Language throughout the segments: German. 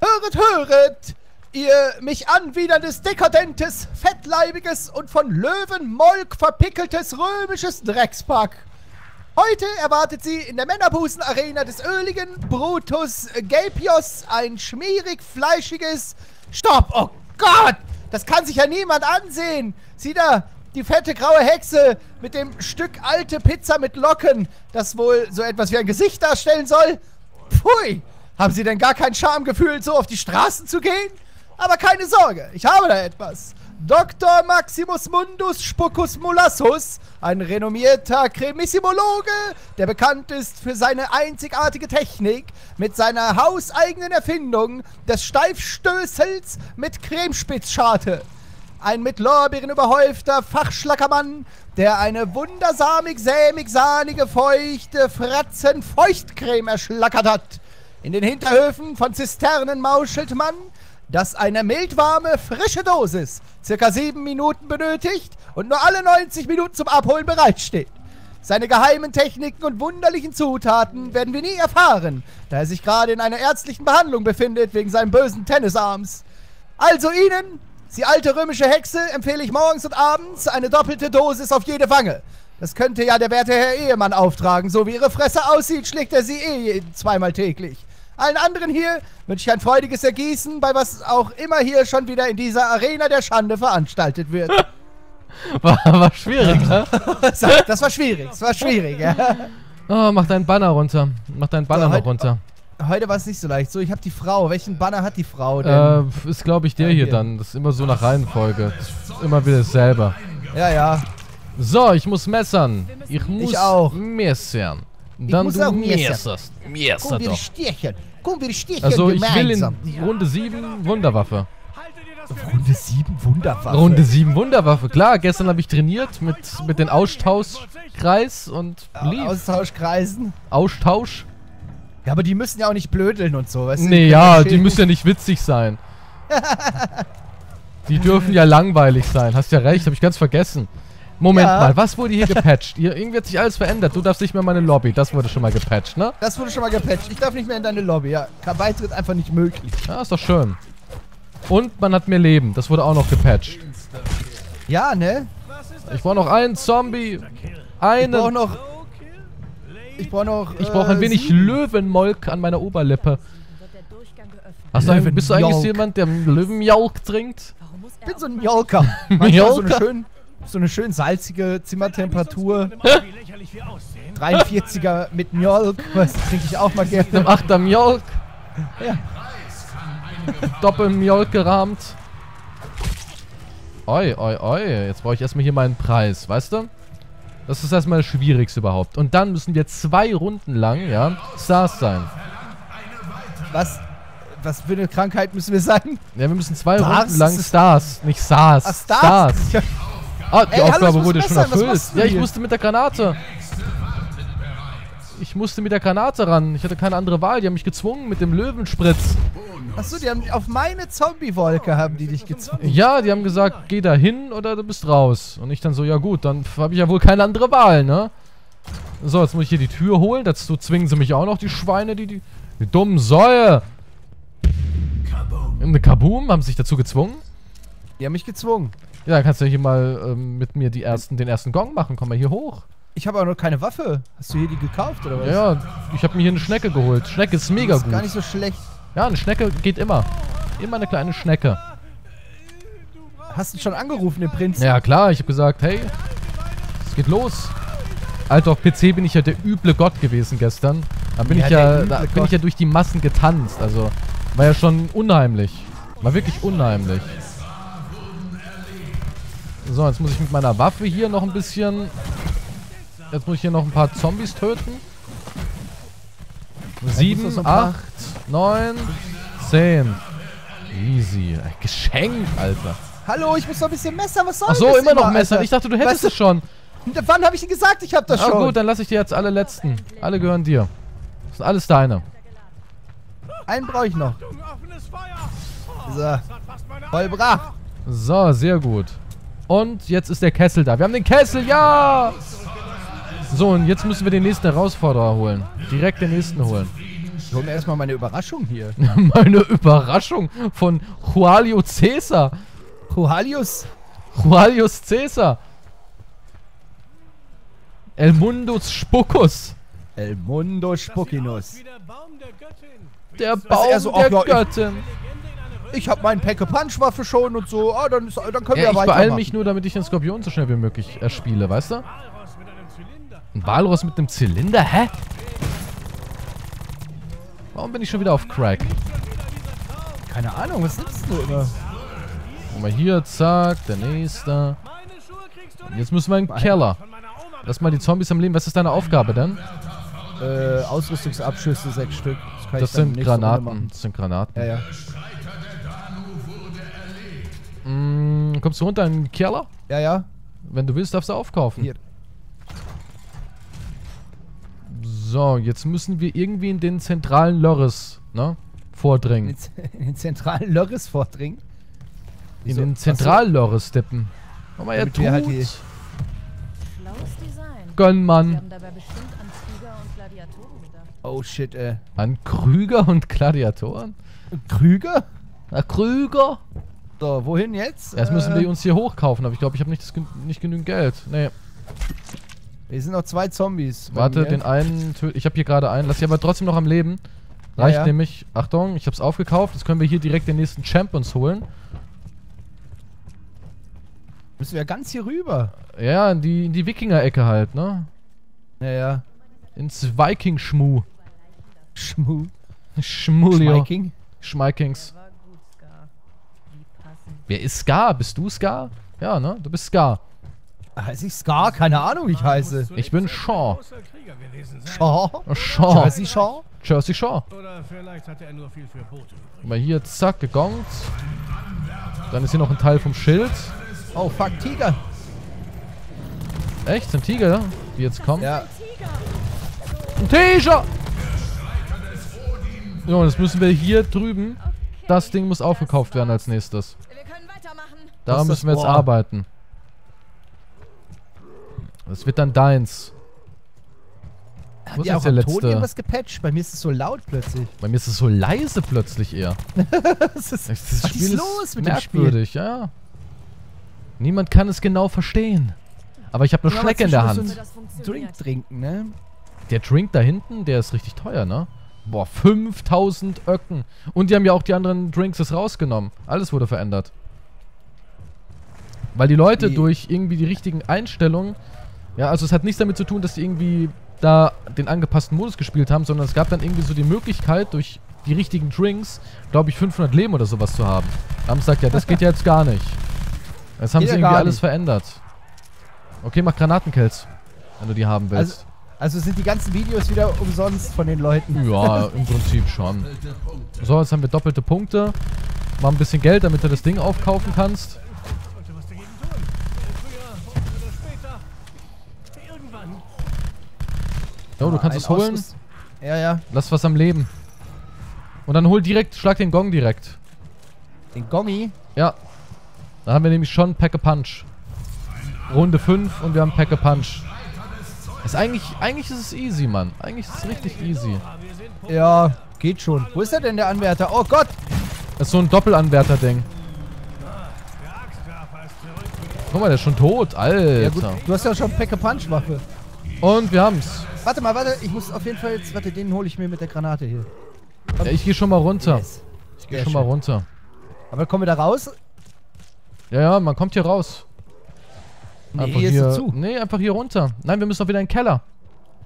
Höret, höret! Ihr mich anwiderndes, dekadentes, fettleibiges und von Löwenmolk verpickeltes römisches Dreckspack. Heute erwartet sie in der Männerbusen-Arena des öligen Brutus Gelpios ein schmierig fleischiges... Stopp! Oh Gott! Das kann sich ja niemand ansehen! Sieh da, die fette graue Hexe mit dem Stück alte Pizza mit Locken, das wohl so etwas wie ein Gesicht darstellen soll. Pfui! Haben Sie denn gar kein Schamgefühl, so auf die Straßen zu gehen? Aber keine Sorge, ich habe da etwas. Dr. Maximus Mundus Spucus Molassus, ein renommierter Cremissimologe, der bekannt ist für seine einzigartige Technik mit seiner hauseigenen Erfindung des Steifstößels mit Cremespitzscharte. Ein mit Lorbeeren überhäufter Fachschlackermann, der eine wundersamig, sämig, sahnige, feuchte Fratzen-Feuchtcreme erschlackert hat. In den Hinterhöfen von Zisternen mauschelt man, dass eine mildwarme, frische Dosis circa sieben Minuten benötigt und nur alle 90 Minuten zum Abholen bereitsteht. Seine geheimen Techniken und wunderlichen Zutaten werden wir nie erfahren, da er sich gerade in einer ärztlichen Behandlung befindet wegen seinem bösen Tennisarms. Also Ihnen, Sie alte römische Hexe, empfehle ich morgens und abends eine doppelte Dosis auf jede Wange. Das könnte ja der werte Herr Ehemann auftragen. So wie Ihre Fresse aussieht, schlägt er sie eh zweimal täglich. Allen anderen hier wünsche ich ein freudiges Ergießen, bei was auch immer hier schon wieder in dieser Arena der Schande veranstaltet wird. War, war schwierig, ne? das war schwierig, das war schwierig, ja. Oh, mach deinen Banner runter. Mach deinen Banner So, noch heute- runter. Heute war es nicht so leicht. So, ich habe die Frau. Welchen Banner hat die Frau denn? Äh, ist glaube ich der Ja, hier hier. dann. Das ist immer so nach Reihenfolge. Das ist immer wieder dasselbe. ja, ja. So, ich muss messern. Ich muss auch. messern. Dann muss du auch messern. messerst. Messer Komm, wir doch. Stierchen. Komm, wir Stierchen Also ich will in Runde 7 Wunderwaffe. Runde 7 Wunderwaffe. Runde 7 Wunderwaffe. Klar, gestern habe ich trainiert mit, mit den Austauschkreis und lief. Austauschkreisen. Austausch. Ja, aber die müssen ja auch nicht blödeln und so. Weißt du? Nee, ja, die müssen ja nicht witzig sein. Die dürfen ja langweilig sein. Hast ja recht, habe ich ganz vergessen. Moment Ja. mal, was wurde hier gepatcht? Hier, irgendwie hat sich alles verändert. Du darfst nicht mehr in meine Lobby. Das wurde schon mal gepatcht, ne? Das wurde schon mal gepatcht. Ich darf nicht mehr in deine Lobby. Ja, Beitritt einfach nicht möglich. Ja, ist doch schön. Und man hat mehr Leben. Das wurde auch noch gepatcht. Ja, ne? Ich brauche noch einen Zombie. Ich brauche Einen. noch. Ich brauche noch. Ich brauche ein äh, wenig sieben. Löwenmolk an meiner Oberlippe. Hast du, bist du eigentlich jemand, der Löwenjolk trinkt? Ich bin so ein Jolker. Manchmal so eine Jolker? So eine schön salzige Zimmertemperatur. 43er mit Mjolk. Was trinke ich auch mal Einem gerne. Achter Mjolk. Ja. Doppel-Mjolk gerahmt. Oi, oi, oi. Jetzt brauche ich erstmal hier meinen Preis, weißt du? Das ist erstmal das Schwierigste überhaupt. Und dann müssen wir zwei Runden lang, ja, Stars sein. Was, was für eine Krankheit müssen wir sagen? Ja, wir müssen zwei Stars? Runden lang Das Stars, nicht SARS. Ah, Stars. Ja, Ah, die Ey, hallo, ich Aufgabe muss wurde schon erfüllt. Ja, ich musste mit der Granate. Ich musste mit der Granate ran. Ich hatte keine andere Wahl. Die haben mich gezwungen mit dem Löwenspritz. Achso, die haben auf meine Zombie-Wolke haben die dich gezwungen. Ja, die haben gesagt, geh da hin oder du bist raus. Und ich dann so, ja gut, dann habe ich ja wohl keine andere Wahl, ne? So, jetzt muss ich hier die Tür holen. Dazu zwingen sie mich auch noch, die Schweine, die, die, die dummen Säue. Eine Kaboom, haben sie sich dazu gezwungen. Die haben mich gezwungen. Ja, dann kannst du hier mal ähm, mit mir die ersten, den ersten Gong machen. Komm mal hier hoch. Ich habe aber noch keine Waffe. Hast du hier die gekauft oder was? Ja, ja, ich habe mir hier eine Schnecke geholt. Schnecke ist mega das ist gar gut. nicht so schlecht. Ja, eine Schnecke geht immer. Immer eine kleine Schnecke. Hast du schon angerufen, den Prinzen? Ja, klar, ich habe gesagt, hey, es geht los. Alter, auf PC bin ich ja der üble Gott gewesen gestern. Da bin Ja, ich ja, da bin ich ja durch die Massen getanzt. Also, war ja schon unheimlich. War wirklich unheimlich. So, jetzt muss ich mit meiner Waffe hier noch ein bisschen... Jetzt muss ich hier noch ein paar Zombies töten. muss noch Sieben, so ein paar- acht, neun, zehn. Easy. Ein Geschenk, Alter. Hallo, ich muss noch ein bisschen messern. Was soll Ach so, das immer noch Messer. Alter? Ich dachte, du hättest Weißt du- es schon. Wann habe ich denn gesagt, ich habe das Ah schon? gut, dann lasse ich dir jetzt alle letzten. Alle gehören dir. Das sind alles deine. Einen brauche ich noch. So. Vollbracht. So, sehr gut. Und jetzt ist der Kessel da. Wir haben den Kessel, ja! So, und jetzt müssen wir den nächsten Herausforderer holen. Direkt den nächsten holen. Ich hol mir erstmal meine Überraschung hier. Meine Überraschung von Jualio Caesar. Juhalius. Jualius Caesar. El Mundus Spuckus. El Mundo Spuckinus. Der Baum eher so, der ach ja, ich- Göttin. Ich habe meinen Pack-a-Punch-Waffe schon und so. Ah, dann, ist, dann können wir Ja, ja ich beeil weitermachen. mich nur, damit ich den Skorpion so schnell wie möglich erspiele, weißt du? Ein Walross mit einem Zylinder? Hä? Warum bin ich schon wieder auf Crack? Keine Ahnung, was nimmst du immer? Guck mal hier, zack, der nächste. Und Jetzt müssen wir in den Keller. Lass mal die Zombies am Leben. Was ist deine Aufgabe denn? Äh, Ausrüstungsabschüsse, sechs Stück. Das dann sind Granaten. Das sind Granaten. Ja, ja. Mm, kommst du runter in den Keller? Ja, ja. Wenn du willst, darfst du aufkaufen. Hier. So, jetzt müssen wir irgendwie in den zentralen Lörres, ne? In Vordringen. in den zentralen Lörres vordringen. In den. Zentrallörres dippen. Guck mal, er wir halt. Gönn, Mann. Oh shit, äh. An Krüger und Gladiatoren? Krüger? Na, Krüger? So, wohin jetzt? Erst müssen Äh, wir uns hier hochkaufen, aber ich glaube, ich habe nicht, das nicht genügend Geld. Nee, Hier sind noch zwei Zombies. warte, den einen Ich habe hier gerade einen. Lass sie aber trotzdem noch am Leben. Reicht Ja, ja. nämlich. Achtung, ich habe es aufgekauft. Jetzt können wir hier direkt den nächsten Champ uns holen. Müssen wir ganz hier rüber. Ja, in die, in die Wikinger-Ecke halt, ne? Ja, ja. Ins Viking-Schmu. Schmu. Schmulio. Schmeiking. Schmeikings. Der war gut, Scar. Wie passend. Wer ist Scar? Bist du Scar? Ja, ne? Du bist Scar. Heiße ich Scar? Keine Ahnung, wie ich heiße. Ich bin Shaw. Shaw? Shaw. Jersey Shaw? Jersey Shaw. Oder vielleicht hatte er nur viel für Boote. Guck Mal hier, zack, gegongt. Dann ist hier noch ein Teil vom Schild. Oh, fuck, Tiger. Echt? Sind Tiger, die jetzt kommen? Ja. Ein Tiger! Ja, und jetzt müssen wir hier drüben. Das Ding muss aufgekauft werden als nächstes. Ist müssen wir das? jetzt Boah. arbeiten. Das wird dann deins. Wo Haben ist die auch der am Ton letzte? irgendwas gepatcht? Bei mir ist es so laut plötzlich. Bei mir ist es so leise plötzlich eher. Was ist, Das was ist los mit dem Spiel? merkwürdig, ja. Niemand kann es genau verstehen. Aber ich habe eine Ja, Schnecke in der Hand. Das Drink trinken, ne? Der Drink da hinten, der ist richtig teuer, ne? Boah, 5000 Öcken. Und die haben ja auch die anderen Drinks rausgenommen. Alles wurde verändert. Weil die Leute Wie? durch irgendwie die richtigen Einstellungen. Ja, also es hat nichts damit zu tun, dass die irgendwie da den angepassten Modus gespielt haben, sondern es gab dann irgendwie so die Möglichkeit, durch die richtigen Drinks, glaube ich, 500 Leben oder sowas zu haben. Da haben sie gesagt, ja, das geht ja jetzt gar nicht. Jetzt haben Geht sie irgendwie alles nicht. verändert. Okay, mach Granatenkills, wenn du die haben willst. Also, also sind die ganzen Videos wieder umsonst von den Leuten. Ja, im Prinzip schon. So, jetzt haben wir doppelte Punkte. Mach ein bisschen Geld, damit du das Ding aufkaufen kannst. Jo, du kannst es holen. Ausrüst- Ja, ja. Lass was am Leben. Und dann hol direkt, schlag den Gong direkt. Den Gongi. Ja. Da haben wir nämlich schon Pack-a-Punch. Runde 5 und wir haben Pack-a-Punch. Ist eigentlich, eigentlich ist es easy, Mann. Eigentlich ist es richtig easy. Ja, geht schon. Wo ist er denn, der Anwärter? Oh Gott! Das ist so ein Doppelanwärter-Ding. Guck mal, der ist schon tot. Alter. Ja gut, du hast ja schon Pack-a-Punch-Waffe. Und wir haben's. Warte mal, warte, ich muss auf jeden Fall jetzt, warte, den hole ich mir mit der Granate hier. Ja, ich gehe schon mal runter. Yes. Ich gehe schon mal schön. runter. Aber kommen wir da raus? Ja, ja, man kommt hier raus. Nee, Einfach hier zu. Nee, einfach hier runter. Nein, wir müssen doch wieder in den Keller.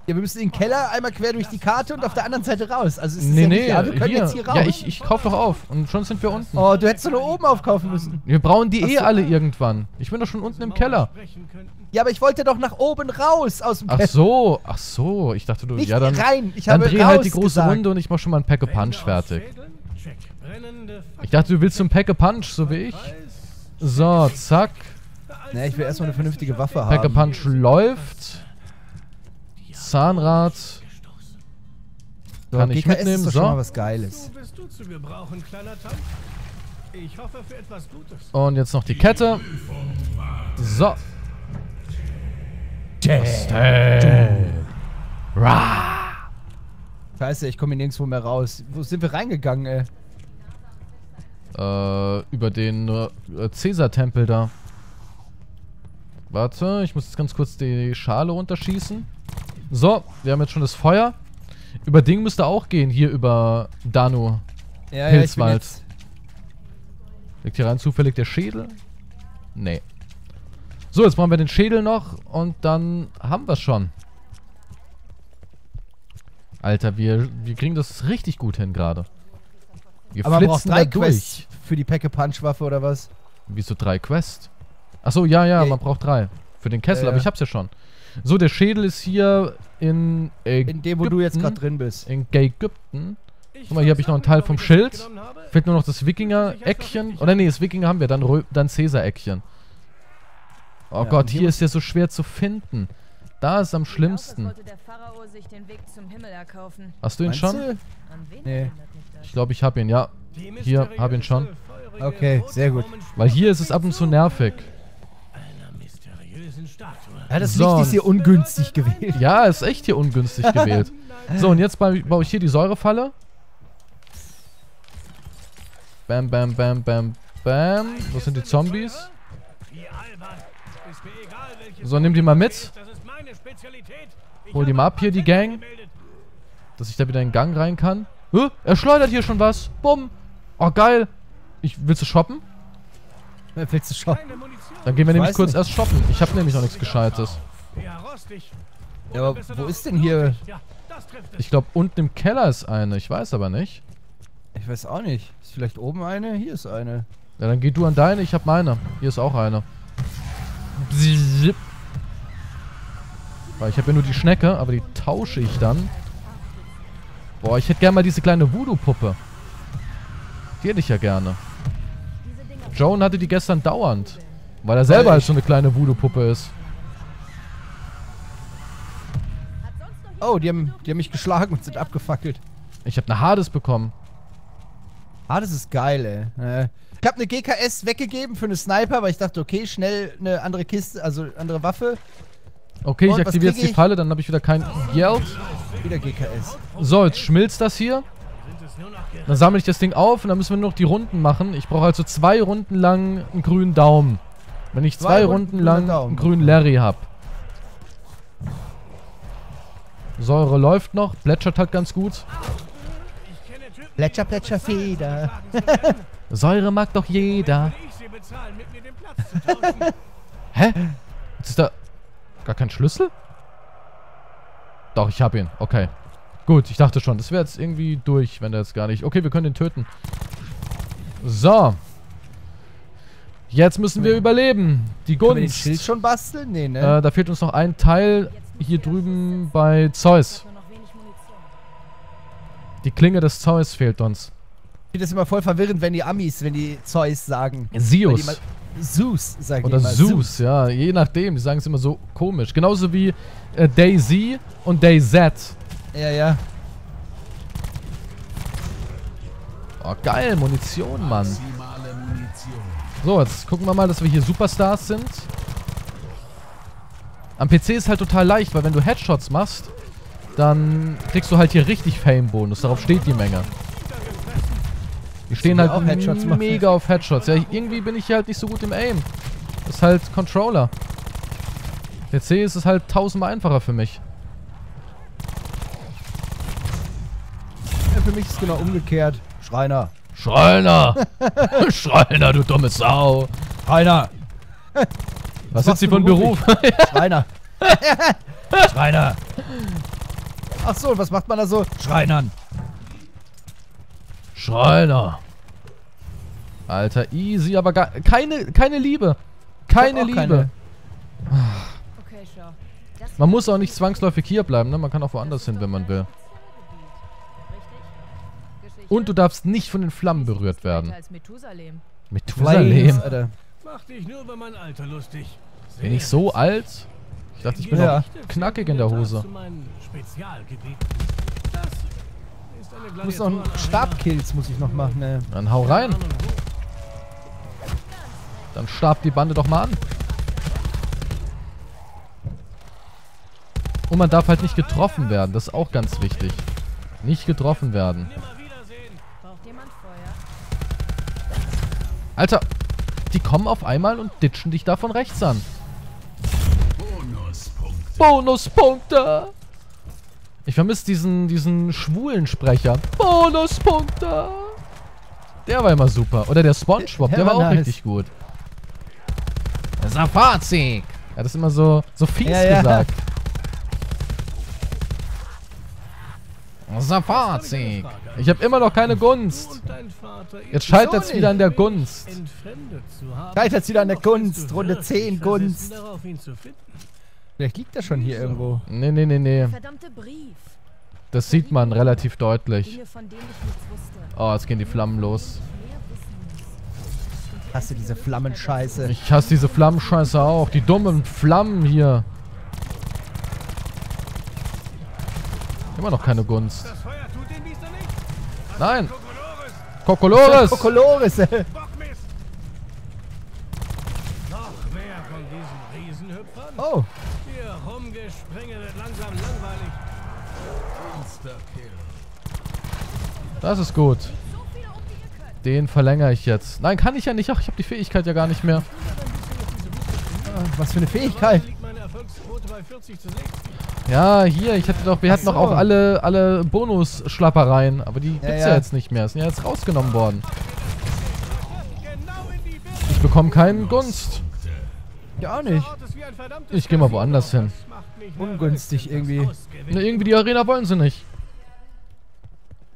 Ja, wir müssen in den Keller einmal quer durch die Karte und auf der anderen Seite raus. Also ist es Nee, ja nee, wir können hier. jetzt hier raus. Ja, ich, ich kauf doch auf. Und schon sind wir unten. oh, du hättest doch nur oben aufkaufen müssen. Wir brauchen die Ach eh so. alle irgendwann. Ich bin doch schon unten im Keller. Ja, aber ich wollte doch nach oben raus aus dem Ach Keller. so, ach so. Ich dachte, du. Nicht ja, dann, rein. Ich dann habe dreh halt die große gesagt. Runde und ich mach schon mal ein Pack a Punch Wände aus fertig. Ich dachte, du willst zum Pack a Punch, so wie ich. So, zack. Nee, ich will erstmal eine vernünftige Waffe haben. Punch läuft. Zahnrad. Kann ich mitnehmen, ist doch so. schon mal was Geiles. Und jetzt noch die Kette. So. Ra. Scheiße, ich komme hier nirgendwo mehr raus. Wo sind wir reingegangen, ey? Äh, über den äh, Caesar-Tempel da. Warte, ich muss jetzt ganz kurz die Schale runterschießen. So, wir haben jetzt schon das Feuer. Über Ding müsste auch gehen, hier über Danu. Ja, Pilzwald. jetzt- Liegt hier rein zufällig der Schädel? Nee. So, jetzt brauchen wir den Schädel noch und dann haben wir schon. Alter, wir, wir kriegen das richtig gut hin gerade. Wir Aber man braucht flitzen drei da durch. Quests für die Pack-a-Punch-Waffe oder was? Wieso drei Quests? Achso, ja, ja, Ja, man braucht drei. Für den Kessel, Ja, aber ja. ich hab's ja schon. So, der Schädel ist hier in Ägypten. In dem, wo du jetzt gerade drin bist. In Ägypten. Guck mal, hier hab ich noch einen Teil vom Schild. Fehlt nur noch das Wikinger-Eckchen. Oder nee, das Wikinger haben wir, dann, Rö- dann Caesar-Eckchen. Oh Ja, Gott, hier ist ja so schwer zu finden. Da ist am schlimmsten. Hast du ihn Meinst schon? du? Nee. Ich glaube, ich hab ihn, ja. Hier, hab ihn schon. Okay, sehr gut. Weil hier ist es ab und zu nervig. Ja, das So, Licht ist hier ungünstig gewählt. Ja, ist echt hier ungünstig gewählt. So, und jetzt baue ich hier die Säurefalle. Bam, bam, bam, bam, bam. Wo sind die Zombies? So, nimm die mal mit. Hol die mal ab hier, die Gang. Dass ich da wieder in den Gang rein kann. Hä? Er schleudert hier schon was. Bumm. Oh, geil. Ich, willst du shoppen? Willst du Munition. Dann gehen wir Ich nämlich kurz nicht. erst shoppen. Ich habe nämlich noch nichts Gescheites. Ja, aber wo ist denn hier-. Ich glaube, unten im Keller ist eine. Ich weiß aber nicht. Ich weiß auch nicht. Ist vielleicht oben eine? Hier ist eine. Ja, dann geh du an deine. Ich habe meine. Hier ist auch eine. Weil ich habe ja nur die Schnecke, aber die tausche ich dann. Boah, ich hätte gerne mal diese kleine Voodoo-Puppe. Die hätte ich ja gerne. Joan hatte die gestern dauernd. Weil er selber halt so eine kleine Voodoo-Puppe ist. Oh, die haben, die haben mich geschlagen und sind abgefackelt. Ich habe eine Hades bekommen. Das ist geil, ey. Äh, Ich habe eine GKS weggegeben für eine Sniper, weil ich dachte, okay, schnell eine andere Kiste, also andere Waffe. Okay, Und ich aktiviere jetzt die? Falle, dann habe ich wieder kein Geld. Wieder GKS. So, jetzt schmilzt das hier. Dann sammle ich das Ding auf und dann müssen wir nur noch die Runden machen. Ich brauche also zwei Runden lang einen grünen Daumen. Wenn ich zwei, Zwei Runden Runden lang einen grünen Larry habe. Säure läuft noch, plätschert halt ganz gut. Plätscher, Plätscher, Feder. Säure mag doch jeder. Hä? Jetzt ist da gar kein Schlüssel? Doch, ich habe ihn. Okay. Gut, ich dachte schon, das wäre jetzt irgendwie durch, wenn der jetzt gar nicht... Okay, wir können den töten. So. Jetzt müssen wir überleben. Die Können wir den Gunst. Schild schon basteln? Nee, ne? Äh, da fehlt uns noch ein Teil hier drüben bei Zeus. Die Klinge des Zeus fehlt uns. Ich finde das immer voll verwirrend, wenn die Amis, wenn die Zeus sagen. Zeus. Zeus sagen Oder die immer. Zeus, ja. Je nachdem. Die sagen es immer so komisch. Genauso wie äh, Daisy und DayZ. Ja, ja. Oh, geil. Munition, Mann. So, jetzt gucken wir mal, dass wir hier Superstars sind. Am PC ist halt total leicht, weil wenn du Headshots machst, dann kriegst du halt hier richtig Fame-Bonus. Darauf steht die Menge. Die stehen halt mega auf Headshots. Ja, irgendwie bin ich hier halt nicht so gut im Aim. Das ist halt Controller. PC ist es halt tausendmal einfacher für mich. ja. Für mich ist es genau umgekehrt. Schreiner. Schreiner! Schreiner, du dumme Sau! Schreiner. Was sind Sie von Beruf? Schreiner. Schreiner. Ach so, was macht man da so? Schreinern. Schreiner. Alter, easy, aber gar, keine, keine Liebe. Keine Liebe. keine. Okay, schau. Das Man muss auch nicht zwangsläufig hier bleiben, ne? Man kann auch woanders hin, wenn man will. Und du darfst nicht von den Flammen berührt werden. Methusalem. Alter. Mach dich nur über mein Alter lustig. Bin ich so alt? Ich dachte, ich bin Ja. noch knackig in der Hose. Ich muss noch einen. Stabkills muss ich noch machen, ne? Dann hau rein. Dann starb die Bande doch mal an. Und man darf halt nicht getroffen werden. Das ist auch ganz wichtig. Nicht getroffen werden. Nimmer wiedersehen. Braucht jemand Feuer? Alter, die kommen auf einmal und ditchen dich da von rechts an. Bonuspunkte! Ich vermisse diesen, diesen schwulen Sprecher. Bonuspunkte! Der war immer super. Oder der Spongebob, der, Der war war auch nice. richtig gut. Safazig! Er hat das immer so, so fies Ja, ja. Safazig! Ich habe immer noch keine Gunst. Jetzt scheitert es wieder an der Gunst. haben. Scheitert's wieder an der Gunst. Runde wirklich 10 versessen Gunst. Vielleicht liegt er schon hier irgendwo. Nee, nee, nee, nee. Das sieht man relativ deutlich. Ich. Oh, jetzt gehen die Flammen los. Hast du diese Flammenscheiße? Ich hasse diese Flammenscheiße auch. Die dummen Flammen hier. Immer noch keine Gunst. Nein. Kokolores, Kokolores! Kokolores. ey. Bockmist. Noch mehr von diesen Riesenhüpfern. Oh, Ihr Rumgespringe wird langsam langweilig. Das ist gut. Den verlängere ich jetzt. Nein, kann ich ja nicht. Ach, ich habe die Fähigkeit ja gar nicht mehr. was für eine Fähigkeit. Ja, hier, ich hatte doch, wir hatten doch so. auch alle, alle Bonus-Schlappereien. Aber die Ja, gibt's ja. ja. jetzt nicht mehr. Sind ja jetzt rausgenommen worden. Genau. Ich bekomme keinen Gunst. Ja, auch nicht. Ich geh mal woanders hin. Ungünstig irgendwie. Ne, irgendwie die Arena wollen sie nicht.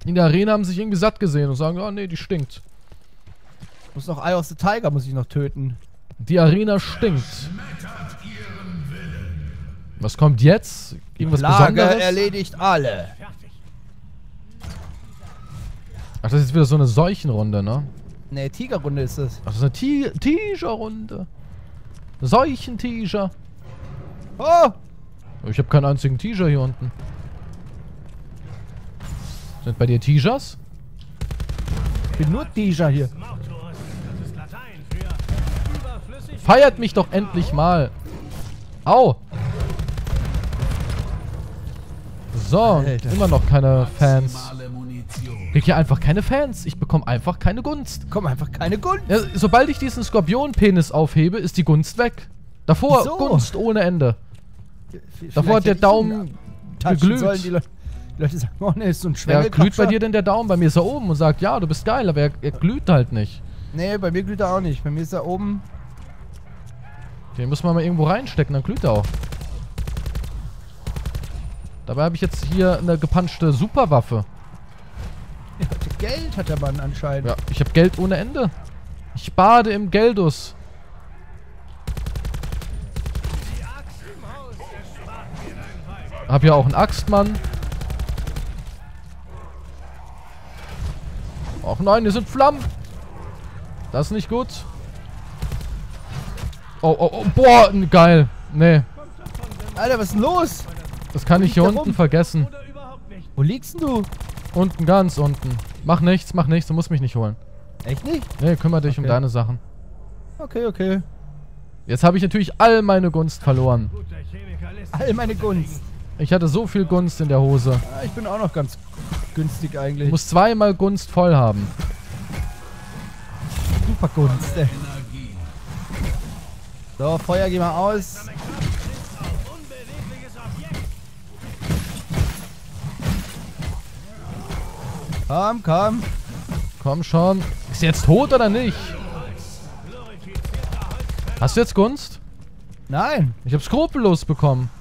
In der Arena haben sie sich irgendwie satt gesehen und sagen, oh nee, die stinkt. Muss noch Eye of the Tiger muss ich noch töten. Die Arena stinkt. Was kommt jetzt? Irgendwas Lage Besonderes? erledigt alle. Ach, das ist wieder so eine Seuchenrunde, ne? Ne, Tigerrunde ist es. Ach, das ist eine Ti- Tiger-Runde. Seuchen-Tiger. Oh, Ich habe keinen einzigen Tiger hier unten. Sind bei dir Tigers? ich bin nur Tiger hier. Das. Feiert mich doch endlich mal. Au. So, Alter. immer noch keine Fans. Krieg hier einfach keine Fans. Ich bekomme einfach keine Gunst. Komm, einfach keine Gunst. Ja, sobald ich diesen Skorpion-Penis aufhebe, ist die Gunst weg. Davor Wieso? Gunst ohne Ende. Vielleicht Davor hat der Daumen geglüht. sollen. Die, Leute, die Leute sagen, oh ne, ist so ein Ja, glüht bei dir denn der Daumen? Bei mir ist er oben und sagt, ja, du bist geil, aber er, er glüht halt nicht. Nee, bei mir glüht er auch nicht. Bei mir ist er oben. Den muss man mal irgendwo reinstecken, dann glüht er auch. Dabei habe ich jetzt hier eine gepanschte Superwaffe. Ja, Geld hat der Mann anscheinend. Ja, ich habe Geld ohne Ende. Ich bade im Geldus. Hab ja auch einen Axtmann. Ach nein, hier sind Flammen. Das ist nicht gut. Oh, oh, oh, boah, geil. Nee, Alter, was ist denn los? Das kann ich hier unten rum? vergessen. Wo liegst denn du? Unten, ganz unten. Mach nichts, mach nichts, du musst mich nicht holen. Echt nicht? Nee, kümmere dich um Okay. deine Sachen. Okay, okay. Jetzt habe ich natürlich all meine Gunst verloren. All meine Gunst. Ich hatte so viel Gunst in der Hose. Ah, ich bin auch noch ganz günstig Ich eigentlich. muss zweimal Gunst voll haben. Super Gunst, ey. So, Feuer, geh mal aus. Komm, komm. Komm schon. Ist jetzt tot oder nicht? Hast du jetzt Gunst? Nein. Ich habe skrupellos bekommen.